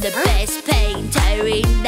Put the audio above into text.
the best painter in